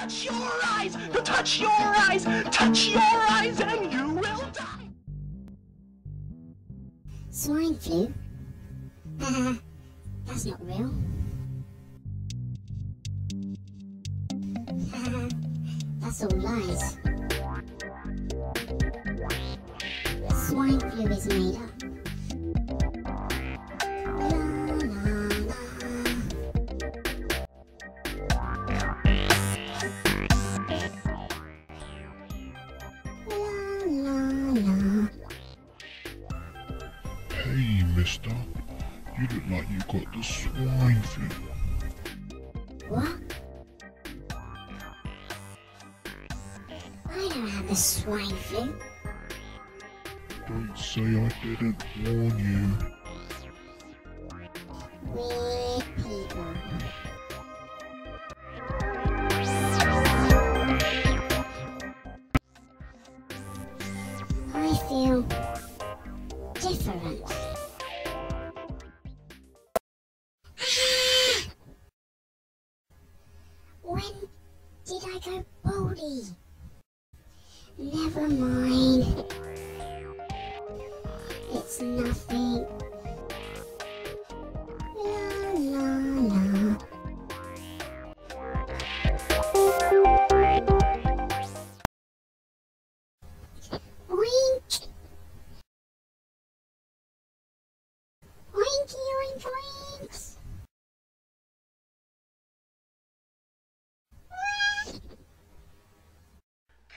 touch your eyes! Don't touch your eyes! Touch your eyes and you will die! Swine flu? Uh, that's not real. Uh, that's all lies. Swine flu is made up. Mister. You look like you got the swine flu. What? I don't have the swine flu. Don't say I didn't warn you. Weird people. I feel different. When did I go baldy? Never mind. It's nothing.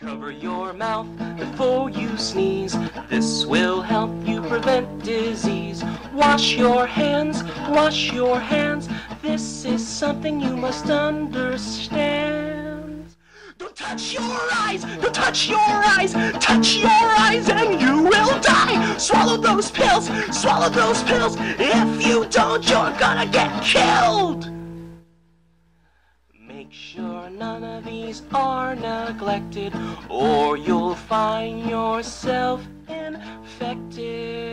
Cover your mouth before you sneeze. This will help you prevent disease. Wash your hands, wash your hands. This is something you must understand. Don't touch your eyes, don't touch your eyes, touch your eyes and you will die. Swallow those pills, swallow those pills. If you don't, you're gonna get killed. these are neglected, or you'll find yourself infected.